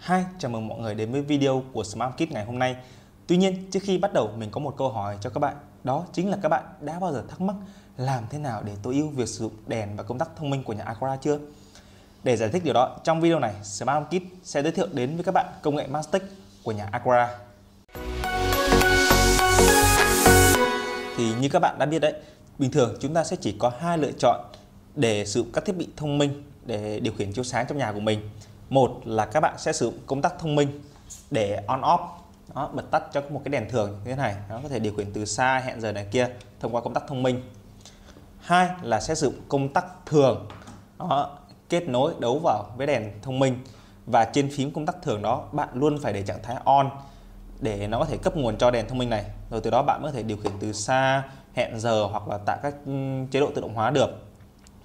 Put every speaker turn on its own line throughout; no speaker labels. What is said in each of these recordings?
Hi, chào mừng mọi người đến với video của Smart Kit ngày hôm nay. Tuy nhiên, trước khi bắt đầu mình có một câu hỏi cho các bạn. Đó chính là các bạn đã bao giờ thắc mắc làm thế nào để tối ưu việc sử dụng đèn và công tắc thông minh của nhà Aqua chưa? Để giải thích điều đó, trong video này, Smart Kit sẽ giới thiệu đến với các bạn công nghệ Mastic của nhà Aqua. Thì như các bạn đã biết đấy, bình thường chúng ta sẽ chỉ có hai lựa chọn để sử dụng các thiết bị thông minh để điều khiển chiếu sáng trong nhà của mình một là các bạn sẽ sử dụng công tắc thông minh để on off. Đó, bật tắt cho một cái đèn thường như thế này. Nó có thể điều khiển từ xa hẹn giờ này kia thông qua công tắc thông minh. Hai là sẽ sử dụng công tắc thường. Đó, kết nối đấu vào với đèn thông minh. Và trên phím công tắc thường đó bạn luôn phải để trạng thái on để nó có thể cấp nguồn cho đèn thông minh này. Rồi từ đó bạn có thể điều khiển từ xa hẹn giờ hoặc là tạo các ừ, chế độ tự động hóa được.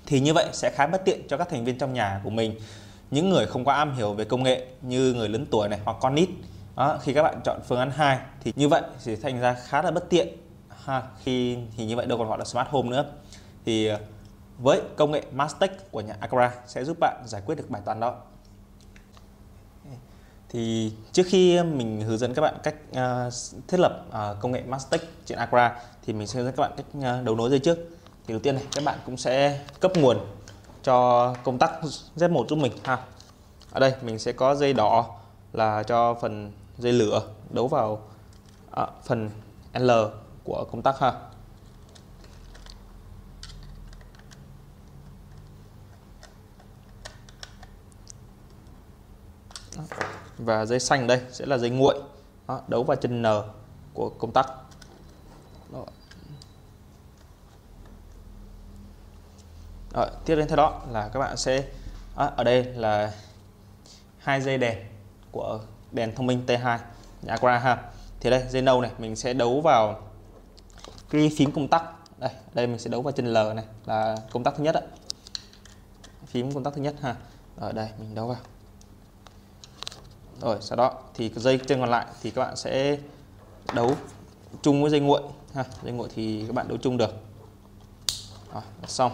Thì như vậy sẽ khá bất tiện cho các thành viên trong nhà của mình những người không quá am hiểu về công nghệ như người lớn tuổi này hoặc con nít đó, khi các bạn chọn phương án 2 thì như vậy sẽ thành ra khá là bất tiện. Ha khi thì như vậy đâu còn gọi là smart home nữa. Thì ờ, với công nghệ Mastech của nhà Acra sẽ giúp bạn giải quyết được bài toán đó. Thì trước khi mình hướng dẫn các bạn cách uh, thiết lập uh, công nghệ Mastech trên Acra thì mình sẽ hướng dẫn các bạn cách uh, đấu nối dây trước. Thì đầu tiên này các bạn cũng sẽ cấp nguồn cho công tắc Z1 giúp mình. Ha ở đây mình sẽ có dây đỏ là cho phần dây lửa đấu vào à, phần L của công tắc ha và dây xanh đây sẽ là dây nguội đó, đấu vào chân N của công tắc Đó. Đó, tiếp đến theo đó là các bạn sẽ đó, ở đây là hai dây đèn của đèn thông minh T2 nhà Aqua ha. Thì đây dây nâu này mình sẽ đấu vào cái phím công tắc. Đây, đây mình sẽ đấu vào chân L này là công tắc thứ nhất ạ. Phím công tắc thứ nhất ha. Ở đây mình đấu vào. Rồi sau đó thì dây chân còn lại thì các bạn sẽ đấu chung với dây nguội ha. Dây nguội thì các bạn đấu chung được. Rồi, xong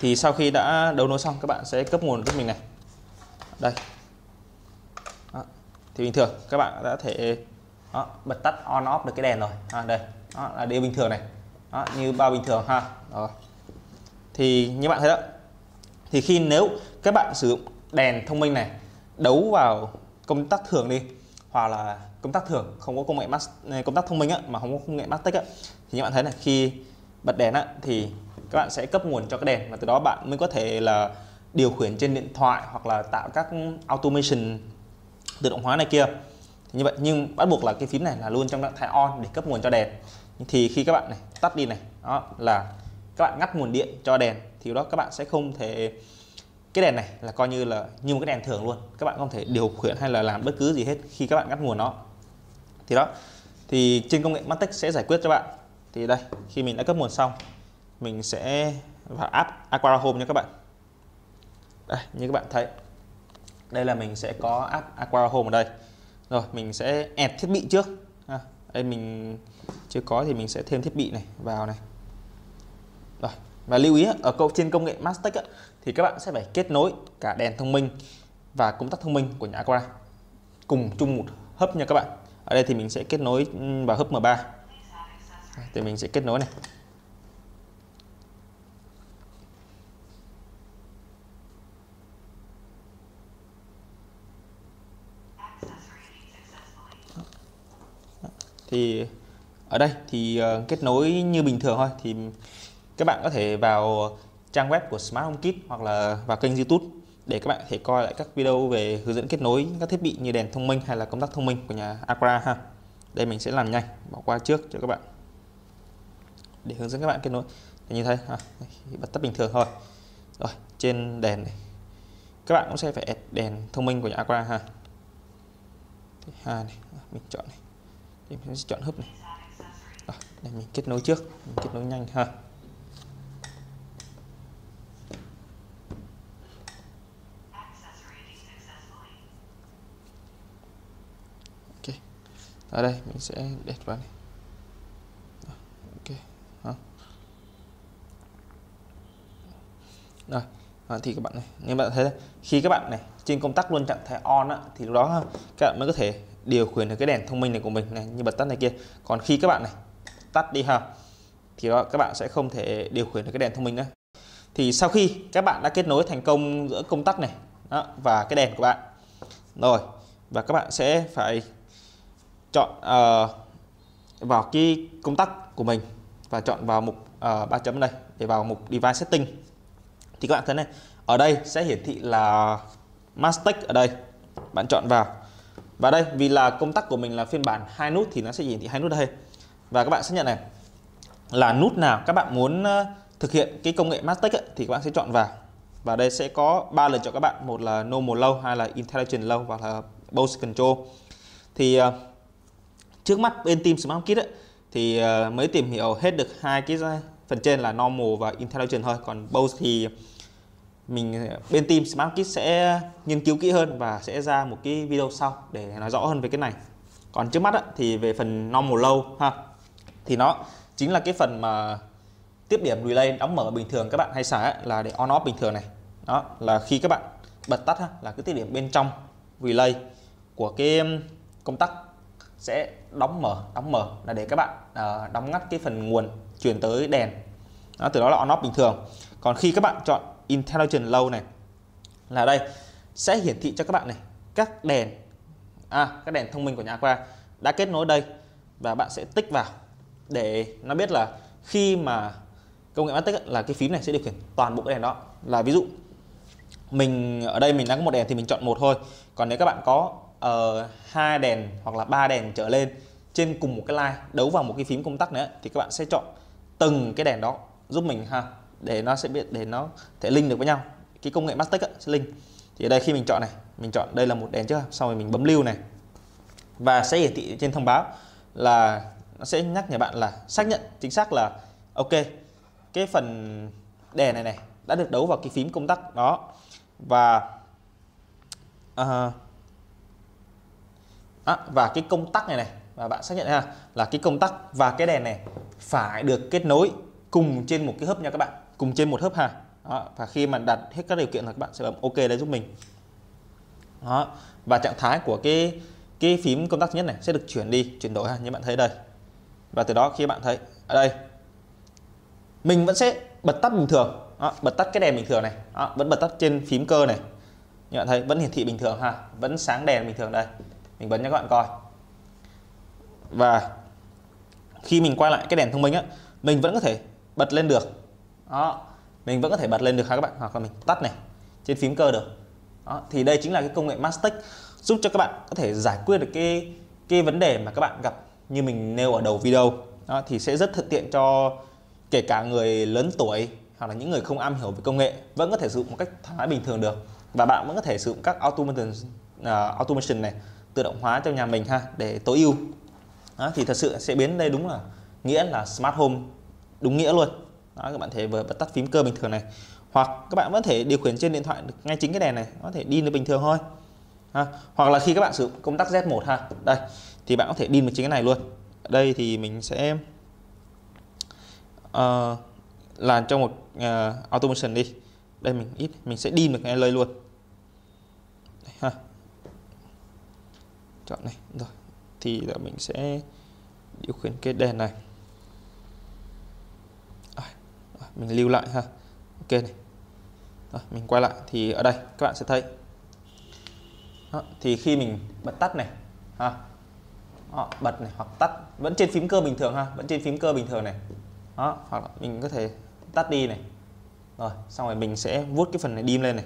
thì sau khi đã đấu nối xong các bạn sẽ cấp nguồn giúp mình này đây. Đó. thì bình thường các bạn đã thể đó, bật tắt on off được cái đèn rồi. À, đây. Đó, là điều bình thường này. Đó, như bao bình thường ha. Rồi. Thì như bạn thấy đó thì khi nếu các bạn sử dụng đèn thông minh này đấu vào công tắc thường đi hoặc là công tắc thường không có công nghệ mass, ờ, công tắc thông minh á, mà không có công nghệ mastic á, thì như bạn thấy này khi bật đèn á, thì các bạn sẽ cấp nguồn cho cái đèn và từ đó bạn mới có thể là điều khiển trên điện thoại hoặc là tạo các automation tự động hóa này kia. Thì như vậy, nhưng bắt buộc là cái phím này là luôn trong trạng thái on để cấp nguồn cho đèn. Thì khi các bạn này tắt đi này, đó là các bạn ngắt nguồn điện cho đèn, thì đó các bạn sẽ không thể, cái đèn này là coi như là như một cái đèn thường luôn. Các bạn không thể điều khiển hay là làm bất cứ gì hết khi các bạn ngắt nguồn nó. Thì đó, thì trên công nghệ matic sẽ giải quyết cho bạn. Thì đây, khi mình đã cấp nguồn xong, mình sẽ vào app Aquara Home nha các bạn đây như các bạn thấy đây là mình sẽ có app Aqua Home ở đây. Rồi mình sẽ ẹp thiết bị trước. À, đây mình chưa có thì mình sẽ thêm thiết bị này vào này. Rồi và lưu ý ở câu trên công nghệ Mastech thì các bạn sẽ phải kết nối cả đèn thông minh và công tắc thông minh của nhà Aqua cùng chung một hấp nha các bạn. Ở đây thì mình sẽ kết nối ừ, vào hấp M3 thì mình sẽ kết nối này. Thì ở đây thì ờ, kết nối như bình thường thôi thì các bạn có thể vào trang web của Smart Home Kit hoặc là vào kênh YouTube để các bạn có thể coi lại các video về hướng dẫn kết nối các thiết bị như đèn thông minh hay là công tắc thông minh của nhà Aqua ha. Đây mình sẽ làm nhanh, bỏ qua trước cho các bạn để hướng dẫn các bạn kết nối Để như thế ha. À, bật tắt bình thường thôi. Rồi trên đèn này các bạn cũng sẽ phải đèn thông minh của nhà Aqua ha. Thì hai này mình chọn này thì mình sẽ chọn hấp này. À, đây mình kết nối trước mình kết nối nhanh ha. Ok ở đây mình sẽ để vào này. Ok ha. rồi à, thì các bạn này như bạn thấy đây, khi các bạn này trên công tắc luôn trạng thái on á, thì lúc đó các bạn mới có thể điều khiển được cái đèn thông minh này của mình này như bật tắt này kia. Còn khi các bạn này tắt đi ha thì đó các bạn sẽ không thể điều khiển được cái đèn thông minh nữa. Thì sau khi các bạn đã kết nối thành công giữa công tắc này đó, và cái đèn của bạn rồi và các bạn sẽ phải chọn uh, vào cái công tắc của mình và chọn vào mục ờ, uh, 3 chấm đây để vào mục device setting. Thì các bạn thấy này ở đây sẽ hiển thị là Mastec ở đây. Bạn chọn vào và đây vì là công tắc của mình là phiên bản hai nút thì nó sẽ hiển thị hai nút đây. Và các bạn sẽ nhận này là nút nào các bạn muốn ờ, thực hiện cái công nghệ Mastec thì các bạn sẽ chọn vào. Và đây sẽ có ba lựa chọn các bạn một là normal low hai là intelligent low và là Bose control. Thì ờ, trước mắt bên team Smart Kit ấy, thì ờ, mới tìm hiểu hết được hai cái phần trên là normal và intelligent thôi. Còn Bose thì mình ờ, bên team Smart Kit sẽ nghiên cứu kỹ hơn và sẽ ra một cái video sau để nói rõ hơn về cái này. Còn trước mắt á, thì về phần normal low ha thì nó chính là cái phần mà tiếp điểm relay đóng mở bình thường các bạn hay xài là để on off bình thường này. Đó là khi các bạn bật tắt ha là cái tiếp điểm bên trong relay của cái công tắc sẽ đóng mở đóng mở là để các bạn uh, đóng ngắt cái phần nguồn truyền tới đèn. Đó, từ đó là on off bình thường. Còn khi các bạn chọn intelligent low này. Là đây sẽ hiển thị cho các bạn này các đèn à các đèn thông minh của nhà Aqua đã kết nối đây và bạn sẽ tích vào để nó biết là khi mà công nghệ mắt tích là cái phím này sẽ điều khiển toàn bộ cái đèn đó. Là ví dụ mình ở đây mình đang có một đèn thì mình chọn một thôi. Còn nếu các bạn có uh, hai đèn hoặc là ba đèn trở lên trên cùng một cái line đấu vào một cái phím công tắc nữa thì các bạn sẽ chọn từng cái đèn đó giúp mình ha để nó sẽ biết để nó thể link được với nhau. Cái công nghệ Mastec sẽ link. Thì ở đây khi mình chọn này mình chọn đây là một đèn trước sau rồi mình bấm lưu này. Và sẽ hiển thị trên thông báo là nó sẽ nhắc nhở bạn là xác nhận chính xác là ok cái phần đèn này này đã được đấu vào cái phím công tắc đó. Và uh, à, và cái công tắc này này và bạn xác nhận ha là cái công tắc và cái đèn này phải được kết nối cùng trên một cái hấp nha các bạn cùng trên một hấp ha đó, và khi mà đặt hết các điều kiện là các bạn sẽ bấm ok đấy giúp mình. Đó và trạng thái của cái cái phím công tắc thứ nhất này sẽ được chuyển đi chuyển đổi ha như bạn thấy đây. Và từ đó khi bạn thấy ở đây mình vẫn sẽ bật tắt bình thường. Đó, bật tắt cái đèn bình thường này. Đó, vẫn bật tắt trên phím cơ này. Như bạn thấy vẫn hiển thị bình thường ha vẫn sáng đèn bình thường đây. Mình bấm cho các bạn coi. Và khi mình quay lại cái đèn thông minh á mình vẫn có thể bật lên được đó. Mình vẫn có thể bật lên được ha các bạn. Hoặc là mình tắt này trên phím cơ được. Đó thì đây chính là cái công nghệ Mastic giúp cho các bạn có thể giải quyết được cái cái vấn đề mà các bạn gặp như mình nêu ở đầu video. Đó, thì sẽ rất thuận tiện cho kể cả người lớn tuổi hoặc là những người không am hiểu về công nghệ vẫn có thể sử dụng một cách thoải mái bình thường được. Và bạn vẫn có thể sử dụng các automation uh, à, automation này tự động hóa trong nhà mình ha để tối ưu. Đó, thì thật sự sẽ biến đây đúng là nghĩa là smart home đúng nghĩa luôn đó, các bạn thể vừa bật tắt phím cơ bình thường này hoặc các bạn vẫn thể điều khiển trên điện thoại được ngay chính cái đèn này có thể đi được bình thường thôi. Ha. hoặc là khi các bạn sử dụng công tắc Z1 ha đây thì bạn có thể đi được chính cái này luôn. Ở đây thì mình sẽ uh, làm cho một uh, automation đi. Đây mình ít mình sẽ đi được cái lời luôn. Ha. Chọn này rồi thì là mình sẽ điều khiển cái đèn này à, mình lưu lại ha. Ok này. Rồi, mình quay lại. Thì ở đây các bạn sẽ thấy. Đó, thì khi mình bật tắt này ha. Đó, bật này hoặc tắt vẫn trên phím cơ bình thường ha vẫn trên phím cơ bình thường này. Đó hoặc là mình có thể tắt đi này. Rồi xong rồi mình sẽ vuốt cái phần này dim lên này.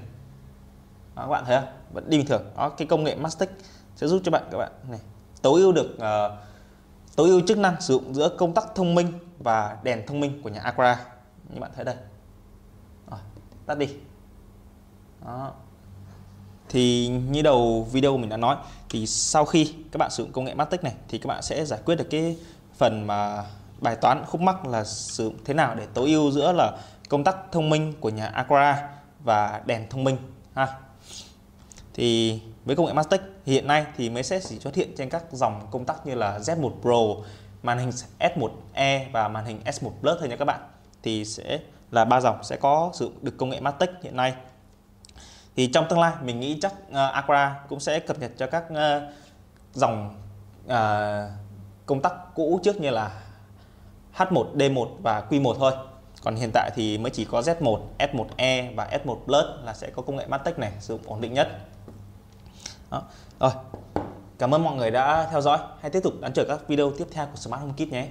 Đó, các bạn thấy không? Vẫn đi bình thường. Đó cái công nghệ mastic sẽ giúp cho bạn các bạn này tối ưu được uh, tối ưu chức năng sử dụng giữa công tắc thông minh và đèn thông minh của nhà Aqua như bạn thấy đây. Rồi, tắt đi. Đó. Thì như đầu video mình đã nói thì sau khi các bạn sử dụng công nghệ matic này thì các bạn sẽ giải quyết được cái phần mà bài toán khúc mắc là sử dụng thế nào để tối ưu giữa là công tắc thông minh của nhà Aqua và đèn thông minh ha. Thì với công nghệ matic hiện nay thì mới sẽ chỉ xuất hiện trên các dòng công tắc như là Z1 Pro màn hình S1e và màn hình S1 Plus thôi nha các bạn thì sẽ là ba dòng sẽ có sử dụng được công nghệ Matic hiện nay. Thì trong tương lai mình nghĩ chắc ờ, uh, Aqua cũng sẽ cập nhật cho các uh, dòng uh, công tắc cũ trước như là H1, D1 và Q1 thôi. Còn hiện tại thì mới chỉ có Z1, S1E và S1 Plus là sẽ có công nghệ Matic này sử dụng ổn định nhất. Đó. rồi. Cảm ơn mọi người đã theo dõi. Hãy tiếp tục đón chờ các video tiếp theo của Smart Home Kit nhé.